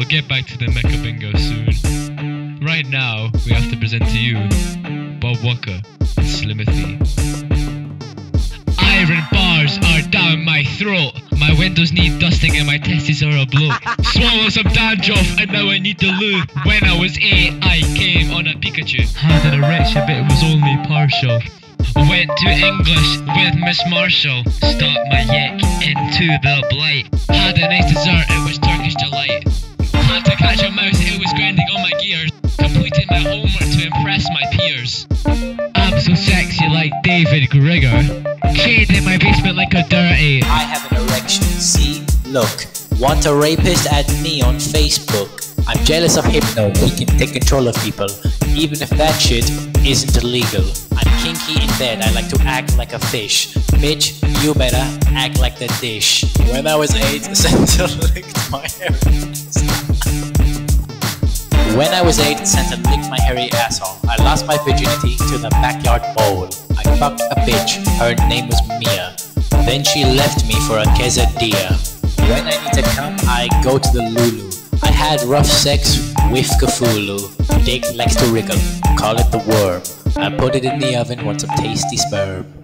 We'll get back to the Mecha Bingo soon. Right now, we have to present to you Bob Walker and Slimothy. Iron bars are down my throat. My windows need dusting and my testes are a bloke. Swallow some dandruff and now I need to loo. When I was eight, I came on a Pikachu. Had an erection, but it was only partial. Went to English with Miss Marshall. Stuck my yak into the blight. Had a nice dessert, it was Turkish delight. Had to catch a mouse, it was grinding on my gears. Completed my homework to impress my peers. I'm so sexy like David Grigger. Chained in my basement like a dirty. I have an erection. See? Look. Want a rapist? Add me on Facebook. I'm jealous of Hypno. He can take control of people, even if that shit isn't illegal. I'm kinky in bed. I like to act like a fish. Bitch, you better act like the dish. When I was eight, Santa licked my hair. When I was 8, Santa licked my hairy asshole. I lost my virginity to the backyard bowl. I fucked a bitch, her name was Mia. Then she left me for a quesadilla. When I need to come, I go to the Lulu. I had rough sex with Cthulhu. Dick likes to wriggle, call it the worm. I put it in the oven, want some tasty sperm.